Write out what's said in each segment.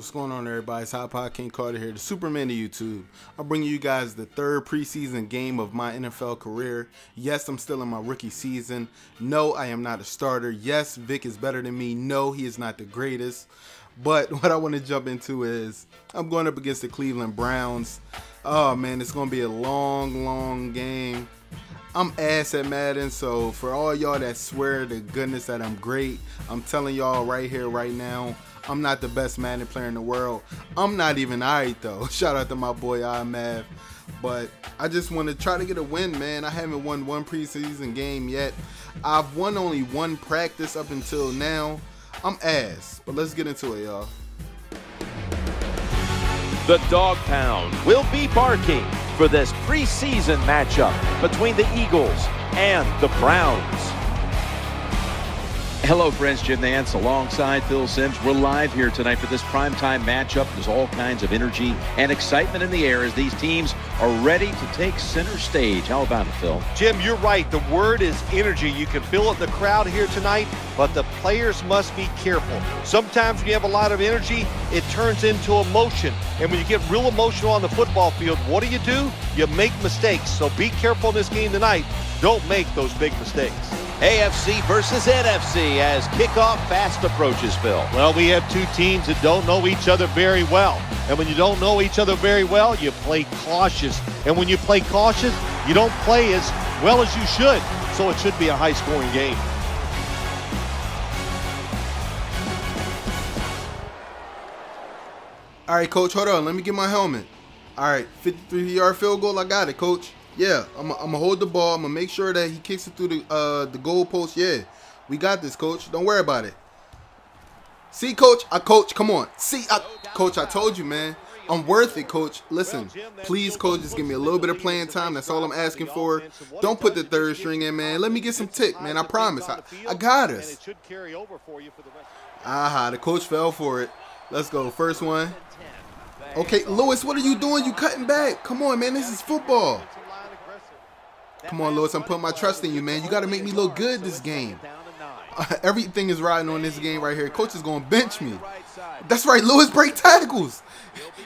What's going on, everybody? It's iPod King Carter here, the Superman of YouTube. I'm bringing you guys the third preseason game of my NFL career. Yes, I'm still in my rookie season. No, I am not a starter. Yes, Vic is better than me. No, he is not the greatest. But what I want to jump into is I'm going up against the Cleveland Browns. Oh man, it's going to be a long, long game. I'm ass at Madden, so for all y'all that swear to goodness that I'm great, I'm telling y'all right here, right now, I'm not the best Madden player in the world. I'm not even alright though. Shout out to my boy iMav. But I just want to try to get a win, man. I haven't won one preseason game yet. I've won only one practice up until now. I'm ass, but let's get into it, y'all. The Dog Pound will be barking for this preseason matchup between the Eagles and the Browns. Hello, friends. Jim Nantz alongside Phil Simms. We're live here tonight for this primetime matchup. There's all kinds of energy and excitement in the air as these teams are ready to take center stage. How about it, Phil? Jim, you're right. The word is energy. You can feel it in the crowd here tonight, but the players must be careful. Sometimes when you have a lot of energy, it turns into emotion. And when you get real emotional on the football field, what do you do? You make mistakes. So be careful in this game tonight. Don't make those big mistakes. AFC versus NFC as kickoff fast approaches, Phil. Well, we have two teams that don't know each other very well. And when you don't know each other very well, you play cautious. And when you play cautious, you don't play as well as you should. So it should be a high scoring game. All right, coach, hold on. Let me get my helmet. All right, 53 yard field goal. I got it, coach. Yeah, I'm gonna hold the ball. I'm gonna make sure that he kicks it through the uh, the goal post. Yeah, we got this, coach. Don't worry about it. See, coach, I coach. Come on. See, I, coach, I told you, man. I'm worth it, coach. Listen, please, coach, just give me a little bit of playing time. That's all I'm asking for. Don't put the third string in, man. Let me get some tick, man. I promise. I, I got us. Aha, the coach fell for it. Let's go. First one. Okay, Lewis, what are you doing? You cutting back. Come on, man. This is football. Come on, Lewis. I'm putting my trust in you, man. You got to make me look good this game. Everything is riding on this game right here. Coach is going to bench me. That's right, Lewis. Break tackles.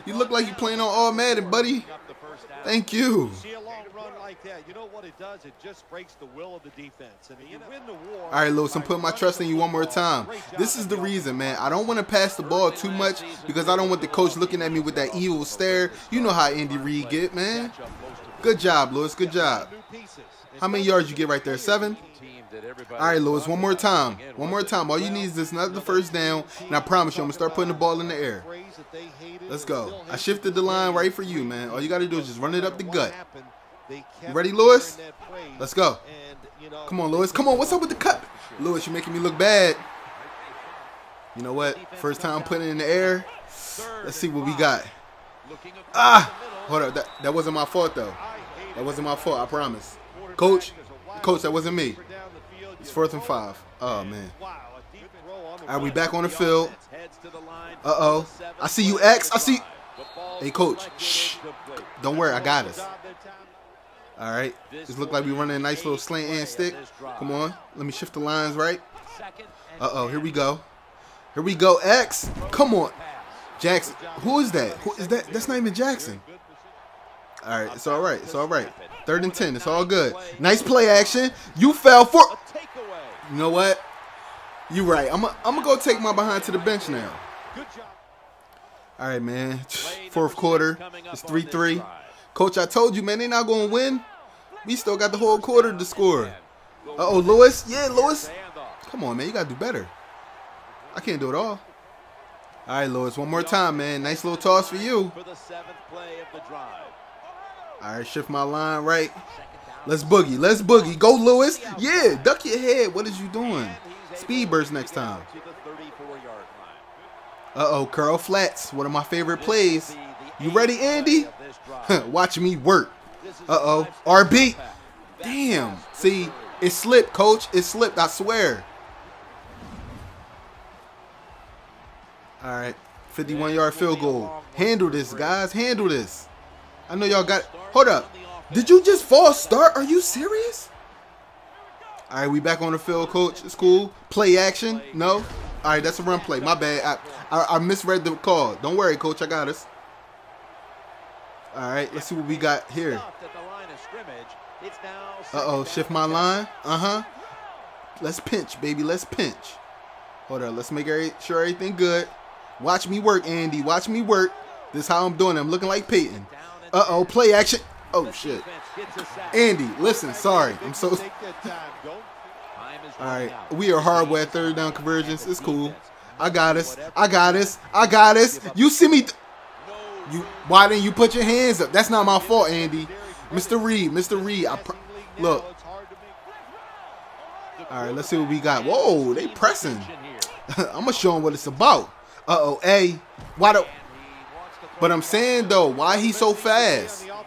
You look like you're playing on all Madden, buddy. Thank you. All right, Lewis, I'm putting my trust in you one more time. This is the reason, man. I don't want to pass the ball too much because I don't want the coach looking at me with that evil stare. You know how Andy Reid get, man. Good job, Lewis. Good job. How many yards you get right there? Seven? All right, Lewis, one more time. One more time. All you need is this another first down, and I promise you, I'm going to start putting the ball in the air. Let's go. I shifted the line right for you, man. All you got to do is just run it up the gut. You ready, Lewis? Let's go. Come on, Lewis. Come on. What's up with the cut? Lewis, you're making me look bad. You know what? First time putting it in the air. Let's see what we got. Ah! Hold up. That, that wasn't my fault, though. That wasn't my fault, I promise. Coach, coach, that wasn't me. It's fourth and five. Oh, man. Are we back on the field? Uh-oh. I see you, X. I see. Hey, coach. Shh. Don't worry. I got us. All right. This look like we're running a nice little slant and stick. Come on. Let me shift the lines right. Uh-oh. Here we go. Here we go. X. Come on. Jackson. Who is that? Who is that? That's not even Jackson. All right. It's all right. It's all right. Third and ten. It's all good. Nice play action. You fell for. You know what? You right. I'm gonna I'm go take my behind to the bench now. All right, man. Fourth quarter. It's 3-3. Coach, I told you, man, They're not going to win. We still got the whole quarter to score. Uh-oh, Lewis. Yeah, Lewis. Come on, man. You got to do better. I can't do it all. All right, Lewis. One more time, man. Nice little toss for you. All right, shift my line right. Let's boogie. Let's boogie. Go, Lewis. Yeah, duck your head. What is you doing? Speed burst next time. Uh-oh, curl flats. One of my favorite plays. You ready, Andy? Watch me work. Uh-oh. RB. Damn. See, it slipped, coach. It slipped, I swear. All right. 51-yard field goal. Handle this, guys. Handle this. I know y'all got... Hold up. Did you just false start? Are you serious? All right, we back on the field, coach. It's cool. Play action. No. All right, that's a run play. My bad. I, I, I misread the call. Don't worry, coach. I got us. All right, let's see what we got here. Uh-oh, shift my line. Uh-huh. Let's pinch, baby. Let's pinch. Hold on. Let's make sure everything good. Watch me work, Andy. Watch me work. This is how I'm doing. I'm looking like Peyton. Uh-oh, play action. Oh, shit. Andy, listen, sorry. I'm so... All right, we are hard at third down conversions. It's cool. I got us. I got us. I got us. You see me... You, why didn't you put your hands up? That's not my fault, Andy. Mr. Reid, Mr. Reid, I look. All right, let's see what we got. Whoa, they pressing. I'm gonna show them what it's about. Uh oh, a why do? But I'm saying though, why he so fast? All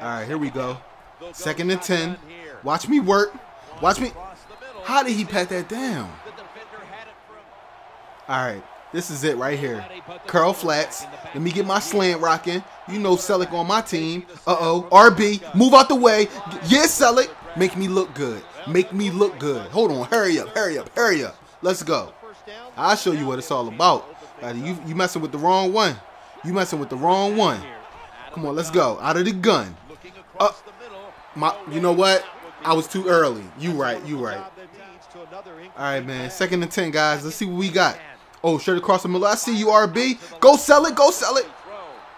right, here we go. Second and ten. Watch me work. Watch me. How did he pat that down? All right. This is it right here. Curl flats. Let me get my slant rocking. You know Celek on my team. Uh-oh. RB. Move out the way. Yes, Celek. Make me look good. Make me look good. Hold on. Hurry up. Hurry up. Hurry up. Let's go. I'll show you what it's all about. You, you messing with the wrong one. You messing with the wrong one. Come on, let's go. Out of the gun. Uh, my, you know what? I was too early. You right. You right. All right, man. Second and ten, guys. Let's see what we got. Oh, straight across the middle. I see you, RB. Go sell it. Go sell it.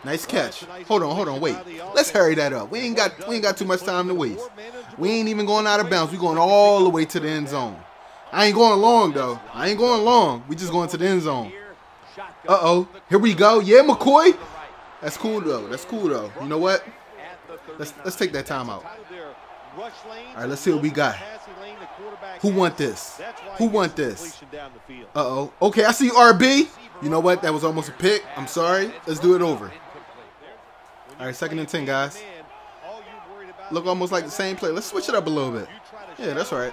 Nice catch. Hold on, hold on, wait. Let's hurry that up. We ain't got we ain't got too much time to waste. We ain't even going out of bounds. We going all the way to the end zone. I ain't going long though. I ain't going long. We just going to the end zone. Uh oh. Here we go. Yeah, McCoy. That's cool though. That's cool though. You know what? Let's let's take that time out. All right, let's see what we got. Who want this? Who want this? Uh-oh. Okay, I see RB. You know what? That was almost a pick. I'm sorry. Let's do it over. All right, second and 10, guys. Look almost like the same play. Let's switch it up a little bit. Yeah, that's right.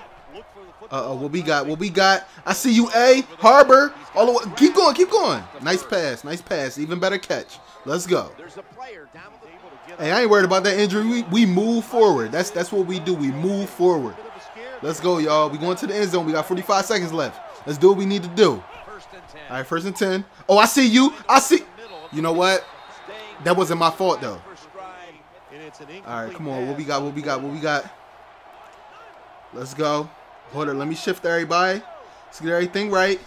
Uh-oh, what we got? What we got? I see you, A. Harbor. All the way. Keep going, keep going. Nice pass, nice pass. Even better catch. Let's go. Hey, I ain't worried about that injury. We, we move forward. That's that's what we do. We move forward. Let's go, y'all. We going to the end zone. We got 45 seconds left. Let's do what we need to do. All right, first and 10. Oh, I see you. I see. You know what? That wasn't my fault, though. All right, come on. What we got? What we got? What we got? Let's go. Hold on. Let me shift everybody. Let's get everything right.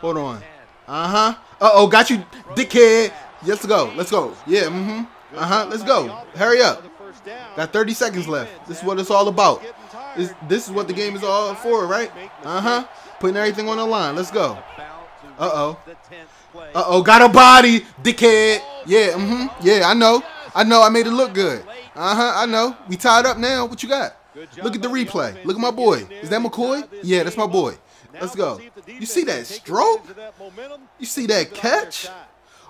Hold on. Uh-huh. Uh-oh, got you, dickhead. Let's go. Let's go. Yeah, mm-hmm. Uh-huh. Let's go. Hurry up. Got 30 seconds left. This is what it's all about. This, this is what the game is all for, right? Uh-huh. Putting everything on the line. Let's go. Uh-oh. Uh-oh. Got a body, dickhead. Yeah, mm-hmm. Yeah, I know. I know. I made it look good. Uh-huh. I know. We tied up now. What you got? Look at the replay. Look at my boy. Is that McCoy? Yeah, that's my boy. Let's go. You see that stroke? You see that catch?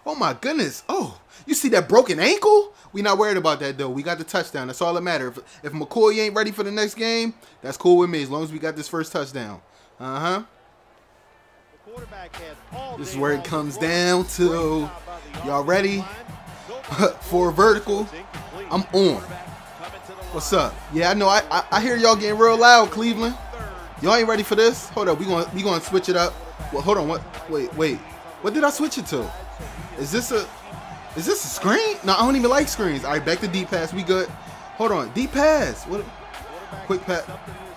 Oh, my goodness. Oh, you see that broken ankle? We not worried about that though. We got the touchdown. That's all that matters. If, if McCoy ain't ready for the next game, that's cool with me as long as we got this first touchdown. Uh huh. This is where it comes down to. Y'all ready for vertical? I'm on. What's up? Yeah, I know. I, I, I hear y'all getting real loud, Cleveland. Y'all ain't ready for this? Hold up. We gonna we to switch it up. Well, hold on. What? Wait, wait. What did I switch it to? Is this a is this a screen? No, I don't even like screens. All right, back to deep pass. We good. Hold on. Deep pass. What? Quick pass.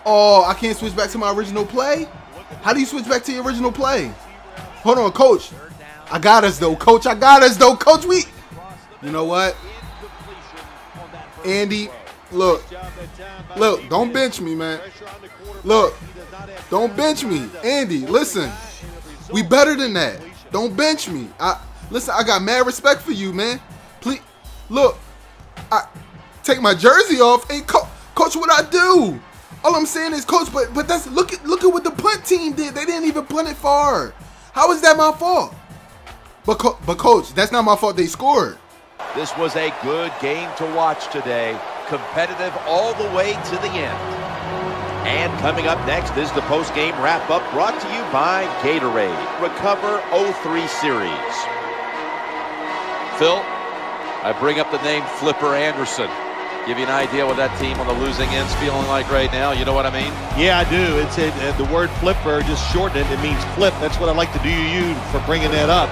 Oh, I can't switch back to my original play? How do you switch back to your original play? Hold on, coach. I got us, though. Coach, I got us, though. Coach, we... You know what? Andy, look. Look, don't bench me, man. Look, don't bench me. Andy, listen. We better than that. Don't bench me. I Listen, I got mad respect for you, man. Please, look, I take my jersey off. Hey, co coach, what I do? All I'm saying is, coach, but but that's look at look at what the punt team did. They didn't even punt it far. How is that my fault? But co but coach, that's not my fault. They scored. This was a good game to watch today. Competitive all the way to the end. And coming up next is the post-game wrap-up brought to you by Gatorade. Recover 03 Series. Phil, I bring up the name Flipper Anderson. Give you an idea what that team on the losing end's feeling like right now. You know what I mean? Yeah, I do. It's a, uh, the word flipper, just shorten it. It means flip. That's what I like to do you for bringing that up.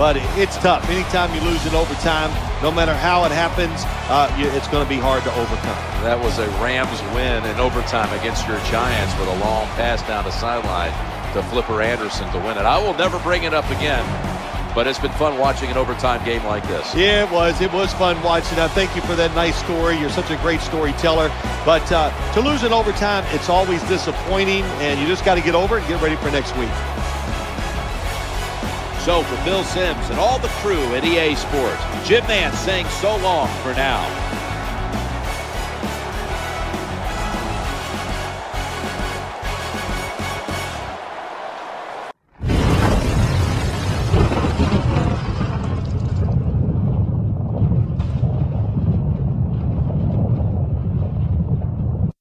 But it's tough. Anytime you lose in overtime, no matter how it happens, uh, you, it's going to be hard to overcome. That was a Rams win in overtime against your Giants with a long pass down the sideline to Flipper Anderson to win it. I will never bring it up again but it's been fun watching an overtime game like this. Yeah, it was. It was fun watching. I thank you for that nice story. You're such a great storyteller. But uh, to lose in overtime, it's always disappointing, and you just got to get over it and get ready for next week. So for Phil Simms and all the crew at EA Sports, Jim Nantz saying so long for now.